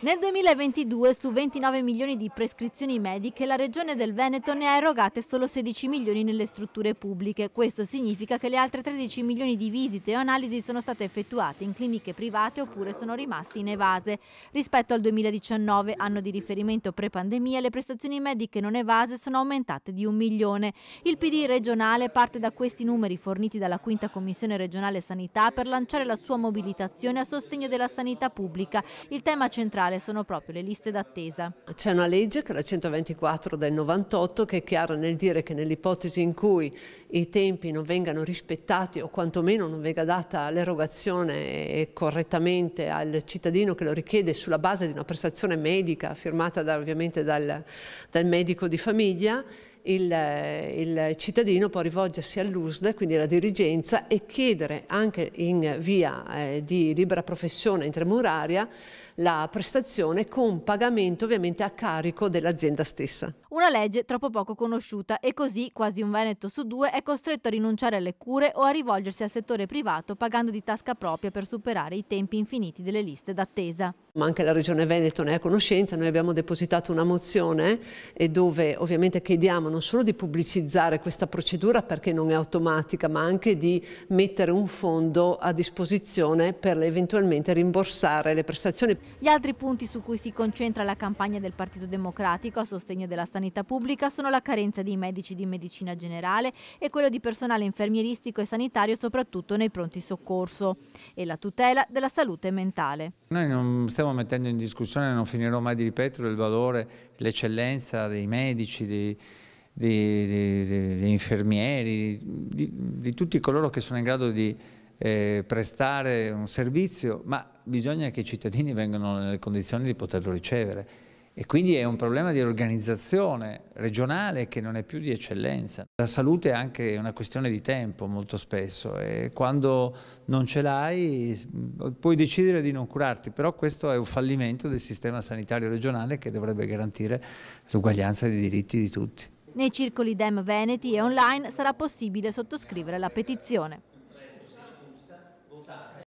Nel 2022 su 29 milioni di prescrizioni mediche la Regione del Veneto ne ha erogate solo 16 milioni nelle strutture pubbliche. Questo significa che le altre 13 milioni di visite o analisi sono state effettuate in cliniche private oppure sono rimasti in evase. Rispetto al 2019, anno di riferimento pre-pandemia, le prestazioni mediche non evase sono aumentate di un milione. Il PD regionale parte da questi numeri forniti dalla quinta Commissione regionale sanità per lanciare la sua mobilitazione a sostegno della sanità pubblica. Il tema centrale fondamentale sono proprio le liste d'attesa. C'è una legge, che è la 124 del 98, che è chiara nel dire che nell'ipotesi in cui i tempi non vengano rispettati o quantomeno non venga data l'erogazione correttamente al cittadino che lo richiede sulla base di una prestazione medica firmata da, ovviamente dal, dal medico di famiglia, il, il, cittadino può rivolgersi all'USD, quindi alla dirigenza, e chiedere anche in via eh, di libera professione intramuraria la prestazione con pagamento ovviamente a carico dell'azienda stessa. Una legge troppo poco conosciuta e così quasi un Veneto su due è costretto a rinunciare alle cure o a rivolgersi al settore privato pagando di tasca propria per superare i tempi infiniti delle liste d'attesa. Ma anche la Regione Veneto ne è a conoscenza, noi abbiamo depositato una mozione dove ovviamente chiediamo non solo di pubblicizzare questa procedura perché non è automatica, ma anche di mettere un fondo a disposizione per eventualmente rimborsare le prestazioni. Gli altri punti su cui si concentra la campagna del Partito Democratico a sostegno della sanità pubblica sono la carenza di medici di medicina generale e quello di personale infermieristico e sanitario soprattutto nei pronti soccorso e la tutela della salute mentale. Noi non stiamo mettendo in discussione, non finirò mai di ripetere, il valore, l'eccellenza dei medici, dei, dei infermieri, di, di tutti coloro che sono in grado di eh, prestare un servizio, ma bisogna che i cittadini vengano nelle condizioni di poterlo ricevere. E quindi è un problema di organizzazione regionale che non è più di eccellenza. La salute è anche una questione di tempo molto spesso e quando non ce l'hai puoi decidere di non curarti, però questo è un fallimento del sistema sanitario regionale che dovrebbe garantire l'uguaglianza dei diritti di tutti. Nei circoli DEM Veneti e online sarà possibile sottoscrivere la petizione.